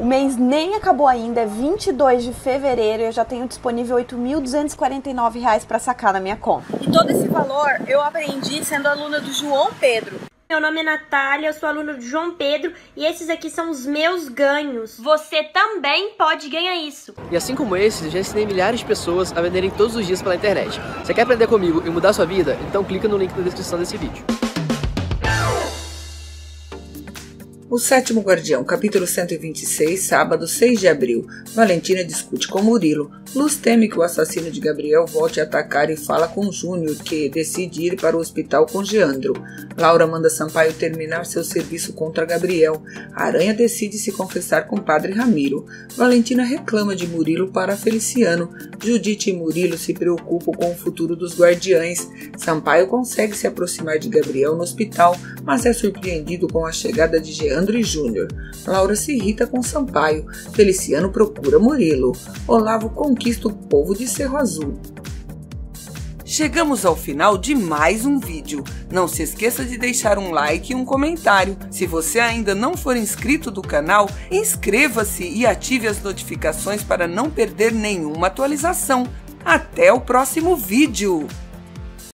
O mês nem acabou ainda, é 22 de fevereiro e eu já tenho disponível R$ 8.249 para sacar na minha conta. E todo esse valor eu aprendi sendo aluna do João Pedro. Meu nome é Natália, eu sou aluna do João Pedro e esses aqui são os meus ganhos. Você também pode ganhar isso. E assim como esses, eu já ensinei milhares de pessoas a venderem todos os dias pela internet. Você quer aprender comigo e mudar sua vida? Então clica no link na descrição desse vídeo. O Sétimo Guardião, capítulo 126, sábado 6 de abril. Valentina discute com Murilo. Luz teme que o assassino de Gabriel volte a atacar e fala com Júnior, que decide ir para o hospital com Geandro. Laura manda Sampaio terminar seu serviço contra Gabriel. Aranha decide se confessar com Padre Ramiro. Valentina reclama de Murilo para Feliciano. Judite e Murilo se preocupam com o futuro dos guardiães. Sampaio consegue se aproximar de Gabriel no hospital, mas é surpreendido com a chegada de Geandro Leandro e Júnior. Laura se irrita com Sampaio. Feliciano procura Murilo. Olavo conquista o povo de Cerro Azul. Chegamos ao final de mais um vídeo. Não se esqueça de deixar um like e um comentário. Se você ainda não for inscrito do canal, inscreva-se e ative as notificações para não perder nenhuma atualização. Até o próximo vídeo!